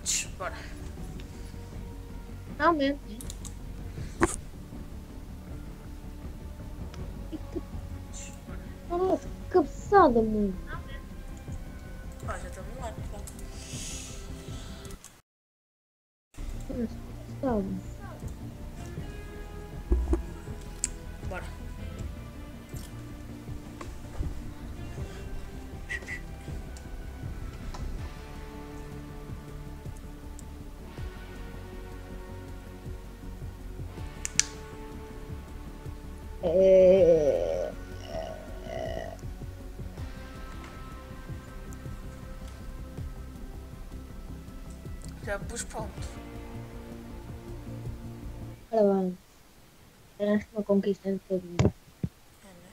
Prontos, bora. Mesmo. Nossa, cabeçada, mano. Já pus pronto. Parabéns. Era uma conquista de todo mundo. É, né?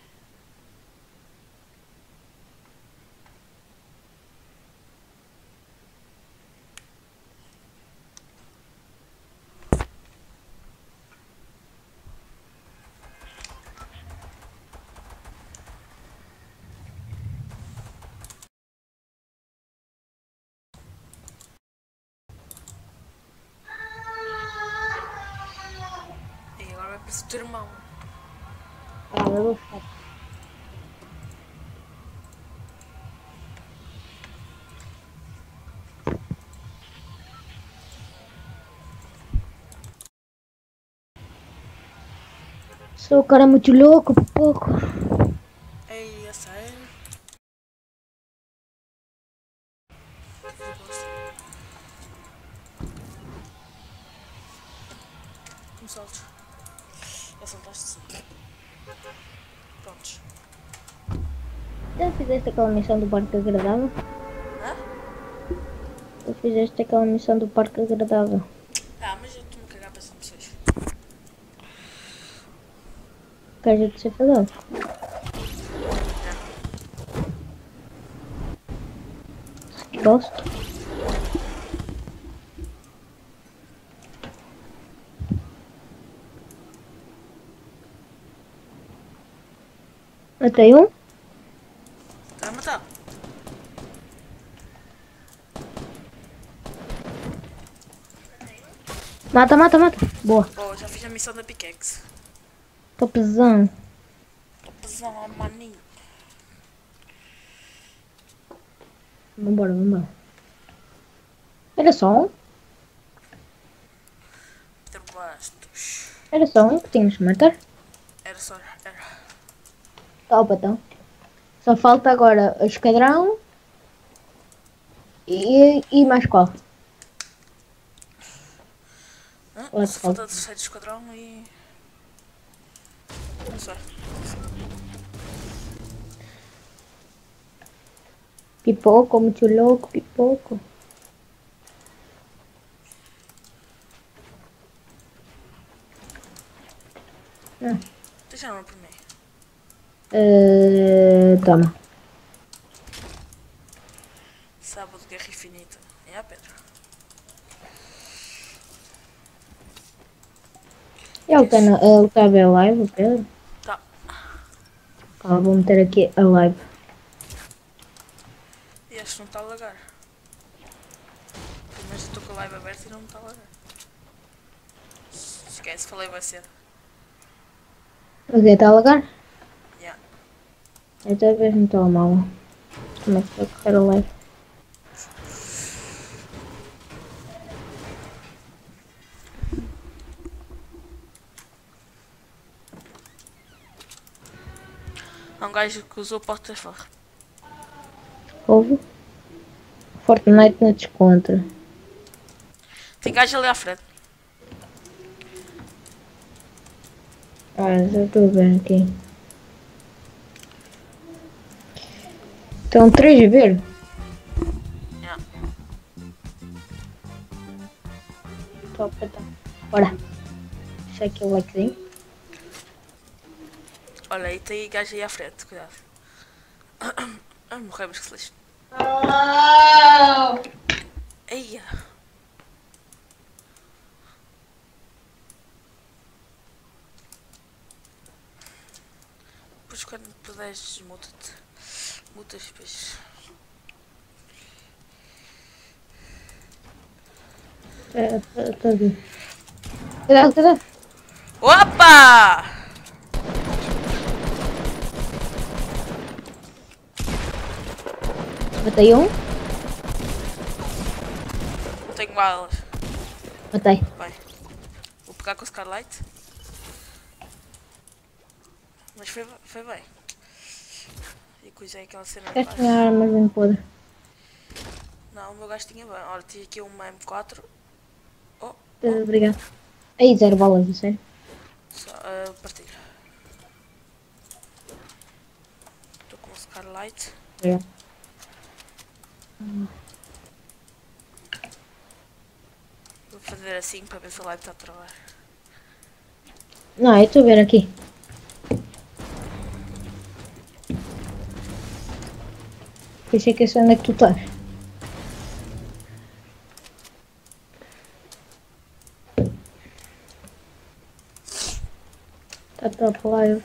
E teu irmão. Ah, eu vou ficar. Sou cara muito louco, pouco. Aquela missão do parque agradável? Hã? Já fizeste aquela missão do parque agradável? Ah, mas eu estou-me a cagar para essas pessoas. Queres de ser falado? Gosto. Matei um? Vai matar. Mata, mata, mata. Boa. Oh, já fiz a missão da pickaxe. Tô pesando, maninho. Vambora, vambora. Era só um? Era só um que tínhamos que matar? Era só. Era. Opa, então. Só falta agora o esquadrão. E, e mais qual? Hã? Olha, Só falta falta. o terceiro esquadrão e. Não sei. Pipoco, muito louco, pipoco. Deixa uma por mim. Eh, toma. Sábado, Guerra Infinita. É a Ele na- ele está a ver a live, o Pedro? Tá. Calma, vou meter aqui a live. E este não está a lagar. Pelo menos eu estou com a live aberta e não está a lagar. Esquece, falei vai ser. O que está a lagar? Yeah. Eu estou a ver no telemóvel. Como é que vai correr a live? Há um gajo que usou porta-ferro. Houve? Fortnite no desconto. Tem gajo ali à frente. Ah, já estou a ver aqui. Estão três a ver? Yeah. Top, então. Bora. Deixa aqui o likezinho. Olha, aí tem gajo aí à frente, cuidado. Ah, morremos que se lixe. Eia! Pois quando puderes, muda-te. Mudas depois. É, tá- tá aqui. Cuidado, cuidado. Opa! Matei um. Não tenho balas. Matei. Vai. Vou pegar com o Scarlight. Mas foi, foi bem. E coisa é aquela cena de Esta baixo. minha arma bem podre. Não, o meu gajo tinha bem. Olha, tinha aqui uma M4. Oh, Eh, Obrigado. Aí, zero balas, a sério. só uh, partilha. Estou com o Scarlight. Obrigado. Vou fazer assim para ver se a live está a travar. Não, eu estou a ver aqui. Pensei que eu sei onde é que tu estás. Está top live.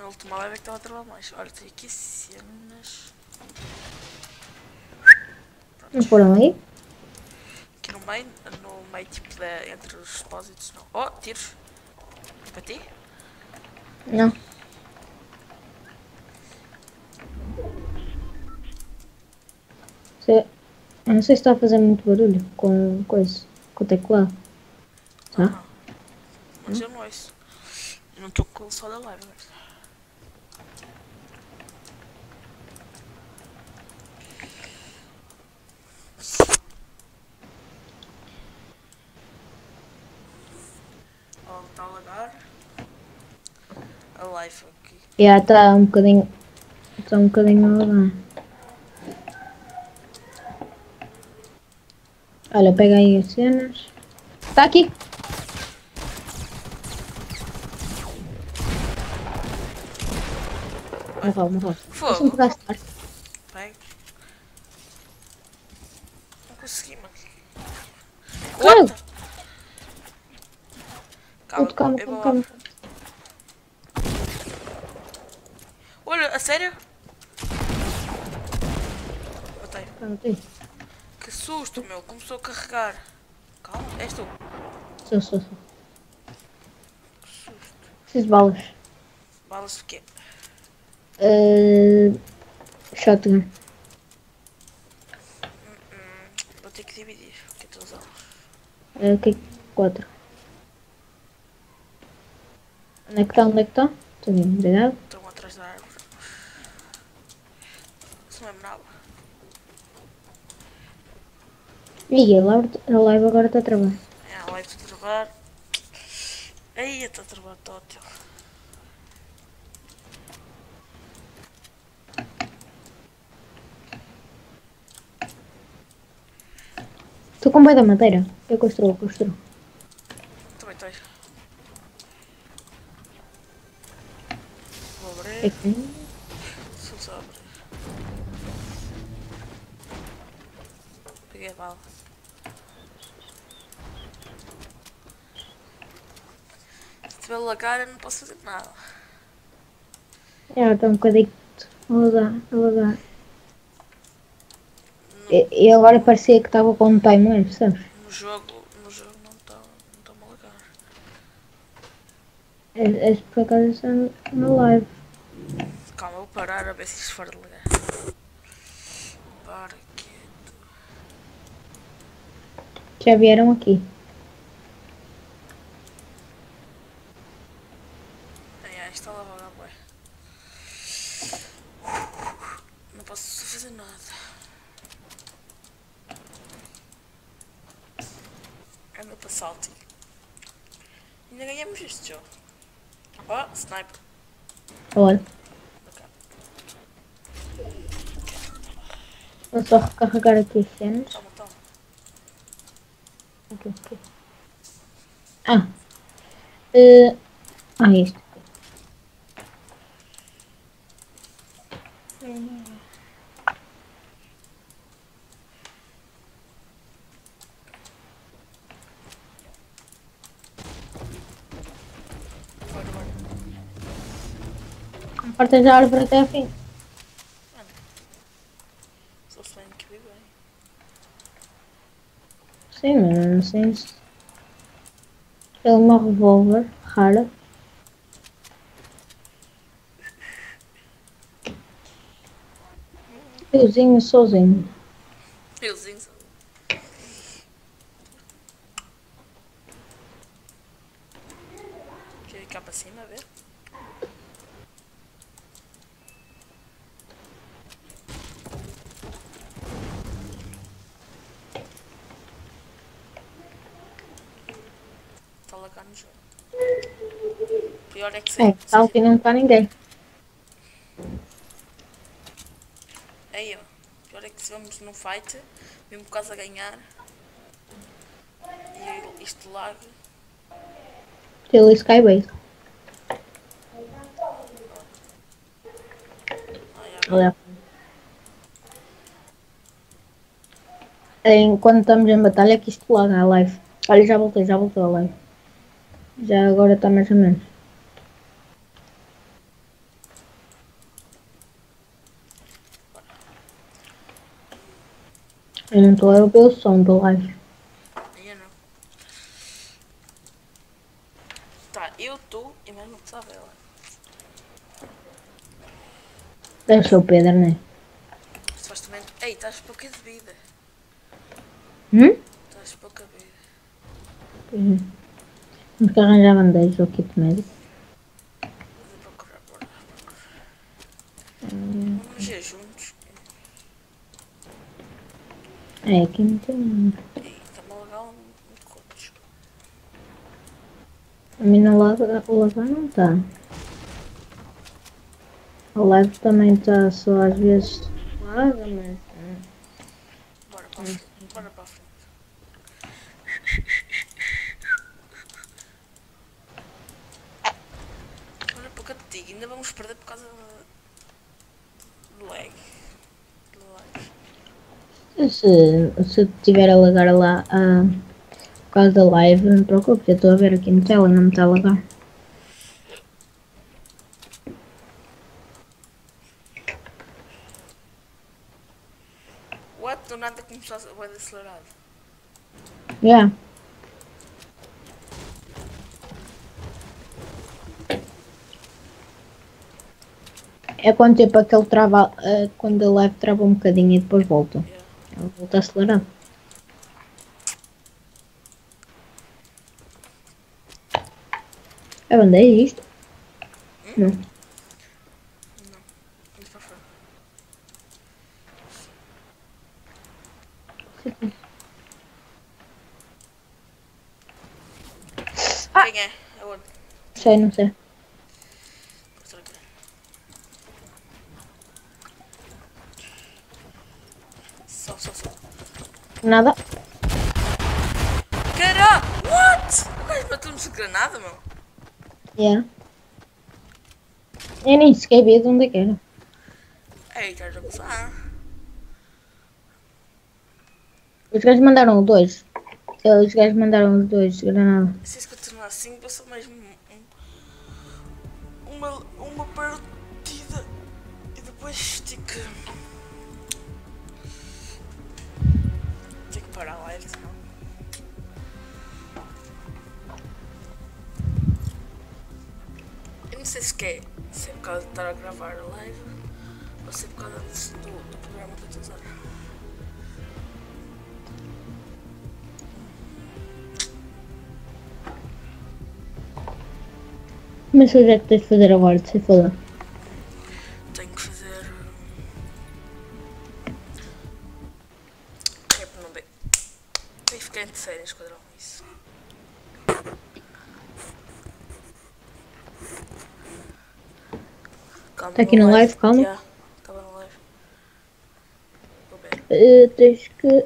A última live é que estava a travar mais. Olha, tem aqui cenas. Não foram aí? Aqui no meio, no meio tipo de, entre os depósitos. Não. Oh, tiros. Para ti? Não. Eu não sei se está a fazer muito barulho com coisa, com o teclado. Tá? Aham. Mas eu não ouço. Eu não estou com o som da live. Mas... Oh, está a lagar. A live aqui. Já está um bocadinho. Está um bocadinho a lavar. Olha, pega aí as cenas. Está aqui. Morreu, morreu. Fogo. pegar esse arco. Bem. Não consegui, mano. Claro. What? Calma, Calma. Olha, a sério? Botei. Tem. Que susto, meu. Começou a carregar. Calma, és tu. Sou, sou, sou. Preciso de balas. Balas de quê? Uh, shotgun. Hum, vou ter que dividir. Que tu usas. Uh, ok, quatro. Onde é que está? Onde é que está? Estou bem, obrigado. Estão atrás da árvore. Isso não é nada. Ih, a live, a live agora está a trabalhar. É, a live está a travar. Aí, está a travar tótil. Estou com boi da madeira. Eu construo, construo. Também tens. Vou É Só abrir. Peguei a bala. Se tiver a lagar, eu não posso fazer nada. É, está um bocadinho a lagar, a lagar. E, agora parecia que estava com um timer, sabes? No jogo, no jogo não está não tá a lagar. É, é por acaso está na live. Parar a ver se isto for de lagar. Para quieto. Já vieram aqui. Ai, ai, está a lavar, bué. Não posso fazer nada. Anda para salto. Ainda ganhamos este jogo. Oh, sniper. Olha, Ok. vou só recarregar aqui as cenas. Toma, toma. Aqui, aqui. Ah. Eh, ah, bora. Não partas a árvore até ao fim. Só se bem que vi bem. Sim, não sei se. É uma revólver rara. Euzinho sozinho. Euzinho. Deixa eu ir cá para cima, a ver. Lagar no jogo. Pior é que É, sim. tal que não está ninguém. Aí, ó. Pior é que se vamos num fight, mesmo quase a ganhar, e isto lag, Pelo ai, Olha. Em, quando estamos em batalha que isto laga a live. Olha, já voltei, já voltou a live. Já agora está mais ou menos. Eu não estou a ver pelo som do live. aí não. Tá, eu, tu e mais uma pessoa ela. Deve ser o Pedro, né? Supostamente. Ei, estás pouca de vida. Hum? Estás pouca vida. Pois Temos que arranjar bandejas ou kit médico. É, aqui não tem nada. A lagar coach. A mim não laga, o não está. O live também está só às vezes laga, mas. hum. Bora para a frente. Bora para a frente. Olha, pouca de ti. Ainda vamos perder por causa do lag. Do lag. Se, se tiver a lagar lá ah, por causa da live, não me preocupe, eu estou a ver aqui no tela e não me está a lagar. What? Do nada começou a ser acelerado. Yeah. É quanto tempo é que ele trava, ah, quando a live trava um bocadinho e depois volta. Yeah. Ele volta acelerado. É bandeja isto? Não. Vamos para a frente. Quem é? É? Sei, não sei. Mostra aqui. Só, só, só. Nada. Caralho! What? O gajo matou-nos de granada, meu. Yeah. Eu nem sequer vi de onde é que era. Ei, estás a gozar? Os gajos mandaram dois. Os gajos mandaram os dois, granada. Se isso continuar assim, ser mais um, um- uma, uma partida e depois tenho que. Tenho que parar a live, senão. Eu não sei se quer, se é por causa de estar a gravar a live ou se é por causa disso do, do programa que eu estou usar. Mas hoje é que tens de fazer agora, de se falar. Em terceiro em esquadrão, isso. Calma, Tá aqui no live, calma. Já, Estava no live. Eh, tens que.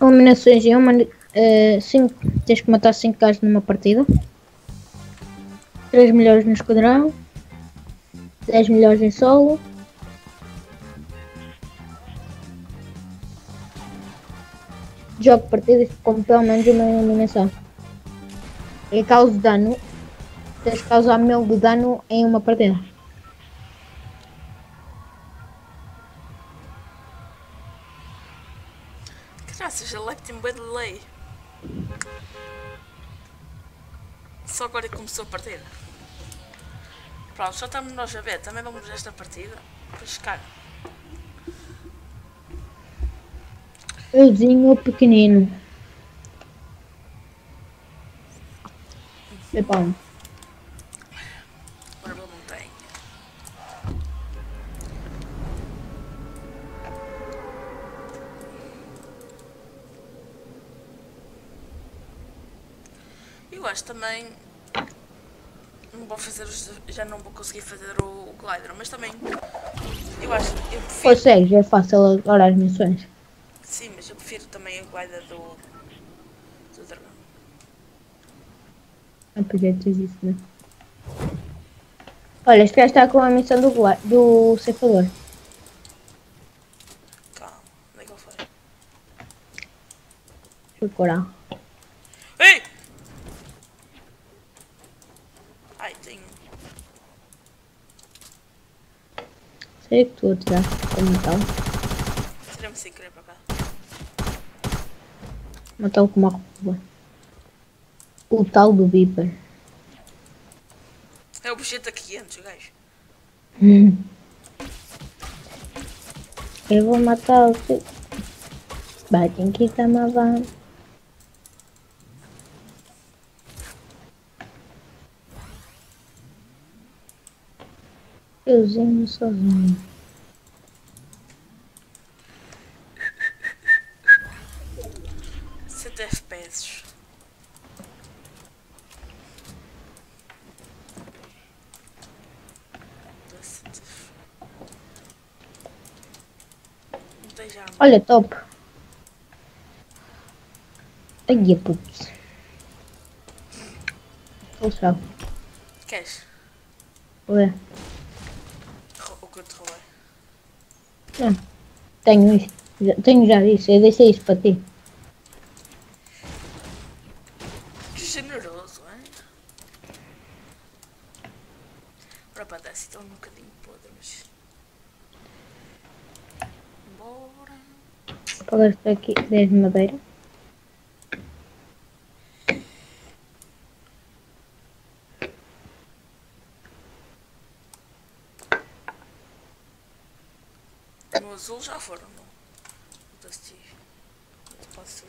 Eliminações em uma. cinco, tens que matar 5 gajos numa partida. 3 melhores no esquadrão. 10 melhores em solo. Jogo partidas com pelo menos uma eliminação. E causa dano. Tens que causar mil de dano em uma partida. Graças, a live tem bem delay. Só agora é que começou a partida. Pronto, só estamos nós a ver. Também vamos ver esta partida. Depois caga. Euzinho pequenino. Pela montanha. Eu acho também. Não vou fazer os. Já não vou conseguir fazer o, o glider, mas também. Eu acho. Eu prefiro. consegues, é fácil agora as missões. Sim, mas eu prefiro também o glider do. do dragão. Não podia ter isso, né? Olha, este gajo está com a missão do, do ceifador. Calma, onde é que ele foi? Deixa eu curar. Ei! Ai, tenho. Sei que tu a tirar como tal. Tirei-me sem querer para cá. Matá-lo com uma roupa. O tal do Viper. É o bocheta 500, gajo. Eu vou matar o teu. Batem que tá mavando. Euzinho sozinho. Sete FPS. Doze. Não tem já. Olha, top. Ai, a putz. Só. Queres? Ué. O que eu te roubei? Não. Tenho isso. Tenho já isso. Eu deixei isso para ti. Que generoso, hein? Ora para dar assim tão um bocadinho podre, mas. Bora. Pagaste aqui 10 de madeira. No azul já foram, não? O da Steve. Azul.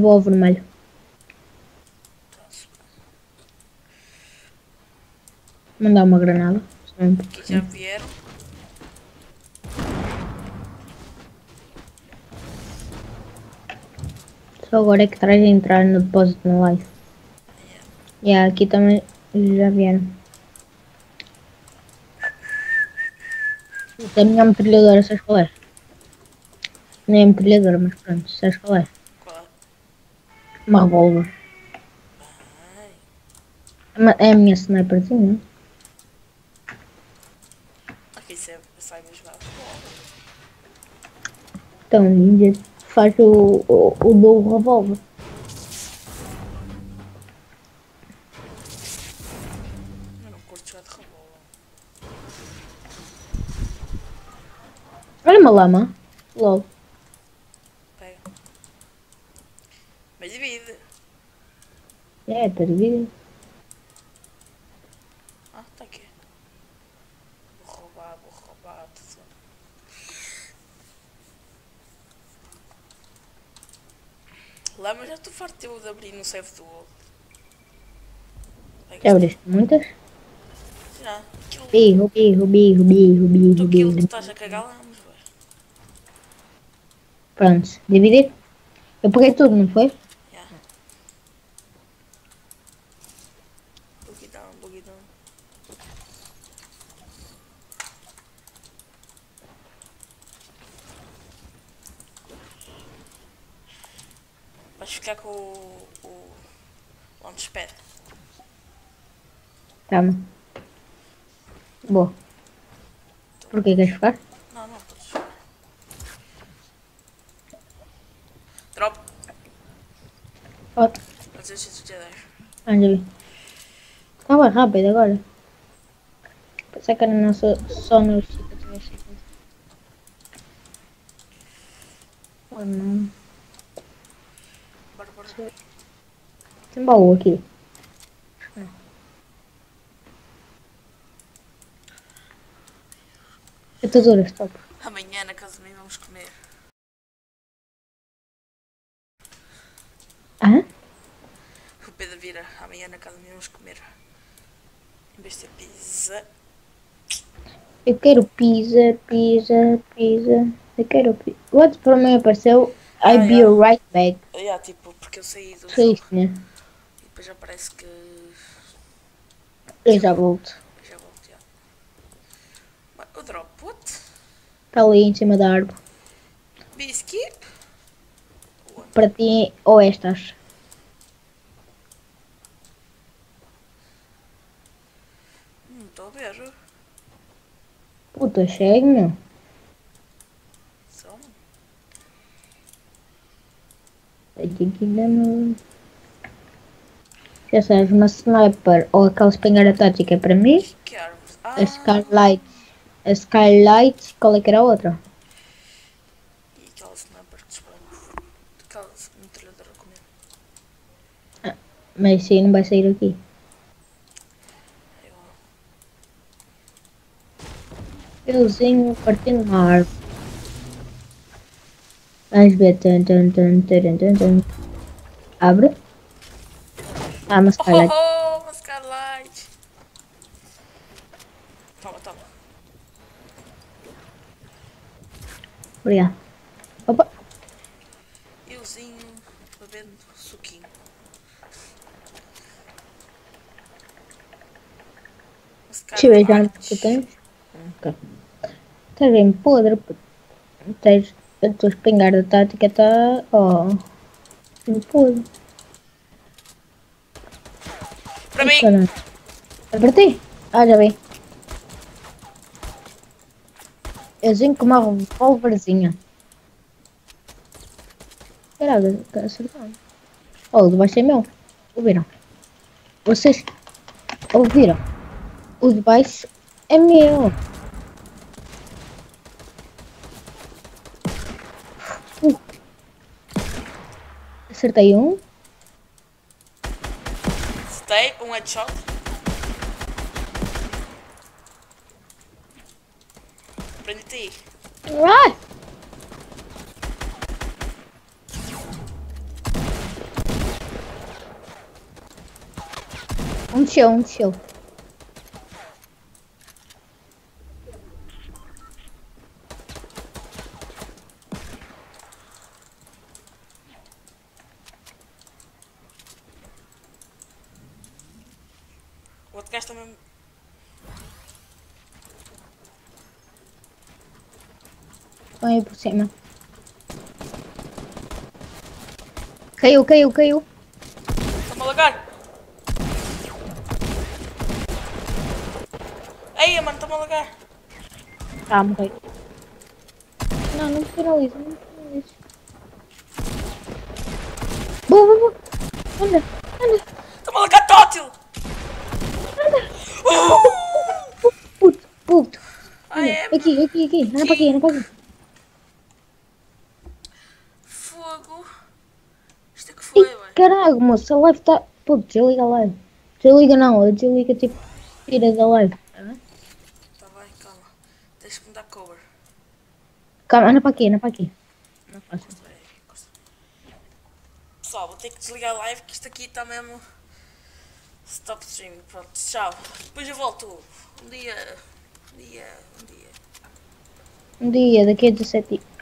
Vou ao vermelho. Tá-se bem. Mandar uma granada. Um Aqui já vieram. Só agora é que traz a entrar no depósito no live. E aqui também já vieram. Tem a minha metralhadora, sabes qual é? Nem é metralhadora, mas pronto, sabes qual é? Qual? Uma revólver. É É a minha sniperzinha. aqui sai, sai mesmo a Então, ninja faz o, o, o do revólver. Olha uma lama. LOL. Pega. Mas divide. É, tá dividido. Ah, tá aqui. Vou roubar, vou roubar tudo. Lá, mas já estou farto de abrir no save do Já abriste muitas? Já. Aquilo, Birro, birro, birro, birro, birro, tu aquilo que estás a cagar lá, vamos ver. Pronto, dividir. Eu peguei tudo, não foi? O, o launchpad. Calma. Boa. Porquê queres ficar? Não, não, podes ficar. Drop. Já bem. Tá Estava rápido agora. Pensei que era só, só nos 53 segundos. Oh, não. Bora, bora. Tem baú aqui. Ataduras, top. Amanhã na casa de mim vamos comer. Hã? O Pedro vira. Amanhã na casa de mim vamos comer. Em vez de ter pizza. Eu quero pizza, pizza, pizza. Eu quero pizza. What para mim apareceu? I Ah, be yeah. right back. Yeah, tipo, porque eu saí do Foi isso, né? Depois já parece que Eu já volto. já volto. já. O drop, what? Está ali em cima da árvore. Biscuit? Para ti ou estas. Não estou a ver. Puta, chega, meu. Só. Tenho que dar meu. Já sabes, uma sniper ou aquela espingarda tática para mim. Que? Ah, A Skylight. A Skylight, qual é que era a outra? e aquela sniper. Aquela metralhadora comigo. Mas sim, não vai sair aqui. Eu, Euzinho partindo uma árvore. Vais ver. Tum, tum, tum, tum, tum, tum. Abre. Ah, Skylight. Oh, uma Skylight! Toma, toma. Obrigado. Opa. Euzinho bebendo suquinho. Deixa eu ver já tu tens. Ok. Estás bem podre. Tens a tua espingarda tática está. Oh. Podre. Para mim! É para ti? Ah, já vi. Euzinho com uma revolverzinha. Caralho, que acertado. Oh, o de baixo é meu. Ouviram? Vocês ouviram? O de baixo é meu. Uh. Acertei um. Stay, um headshot. Prende-te aí. Um desceu, um desceu. O outro gajo também. Põe aí por cima. Caiu, caiu, caiu. Está-me a lagar. Ei, mano, está-me a lagar. Ah, morri. Não, não me finaliza, não me finaliza. Boa, boa, boa. Anda, anda, Está-me a lagar tótil. Uh! puto, puto. Ah, é, Anda, aqui, aqui, aqui. Anda para aqui, anda para aqui. fogo. Isto é que foi, Ih, caralho, moço, a live está. Puto, desliga a live. Desliga não, desliga tipo. Tira da live. Está bem, calma. Tens que me dar cover. Calma, anda para aqui, anda para aqui. Não faço. Pessoal, vou ter que desligar a live que isto aqui está mesmo. Stop stream. Pronto, tchau. Depois eu volto. Um dia. Um dia. Um dia. Um dia, daqui a 17 dias.